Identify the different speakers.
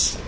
Speaker 1: Thanks.